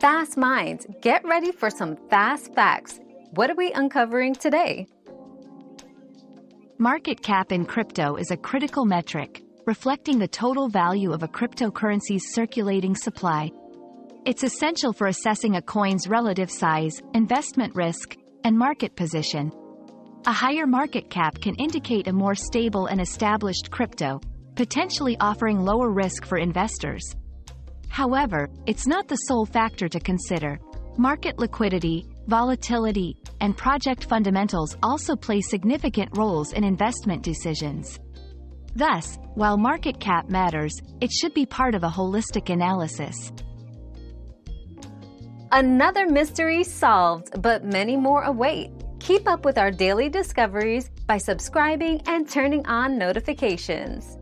Fast minds, get ready for some fast facts. What are we uncovering today? Market cap in crypto is a critical metric, reflecting the total value of a cryptocurrency's circulating supply. It's essential for assessing a coin's relative size, investment risk, and market position. A higher market cap can indicate a more stable and established crypto, potentially offering lower risk for investors. However, it's not the sole factor to consider. Market liquidity, volatility, and project fundamentals also play significant roles in investment decisions. Thus, while market cap matters, it should be part of a holistic analysis. Another mystery solved, but many more await. Keep up with our daily discoveries by subscribing and turning on notifications.